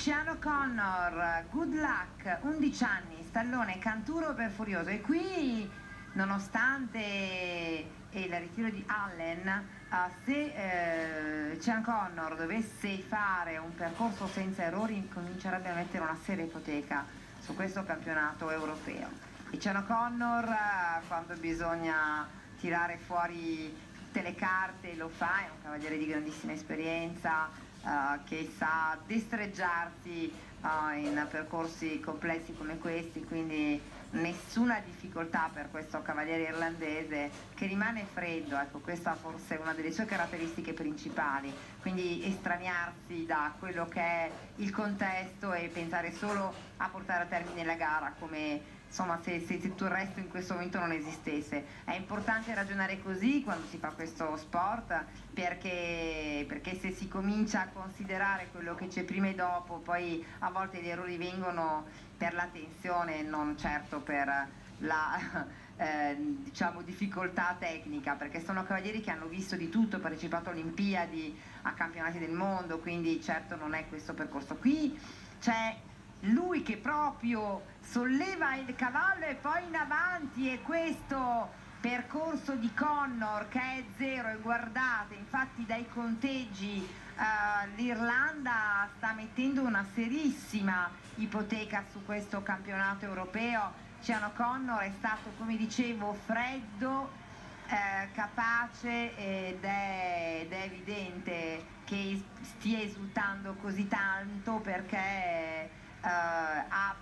Ciano Connor, good luck, 11 anni, stallone, canturo per Furioso. E qui nonostante il ritiro di Allen uh, se eh, Connor dovesse fare un percorso senza errori comincerebbe a mettere una seria ipoteca su questo campionato europeo. E Cian Connor uh, quando bisogna tirare fuori tutte le carte lo fa, è un cavaliere di grandissima esperienza che sa destreggiarsi in percorsi complessi come questi, quindi nessuna difficoltà per questo cavaliere irlandese che rimane freddo, ecco questa forse è una delle sue caratteristiche principali, quindi estraniarsi da quello che è il contesto e pensare solo a portare a termine la gara come insomma se, se, tutto il resto in questo momento non esistesse. È importante ragionare così quando si fa questo sport perché, perché se si comincia a considerare quello che c'è prima e dopo, poi a volte gli errori vengono per la tensione, non certo per la eh, diciamo, difficoltà tecnica, perché sono cavalieri che hanno visto di tutto, partecipato a Olimpiadi, a campionati del mondo, quindi certo non è questo percorso. Qui c'è lui che proprio solleva il cavallo e poi in avanti e questo percorso di Connor che è zero e guardate infatti dai conteggi uh, l'Irlanda sta mettendo una serissima ipoteca su questo campionato europeo. Ciano Connor è stato come dicevo freddo eh, capace ed è, ed è evidente che stia esultando così tanto perché uh, ha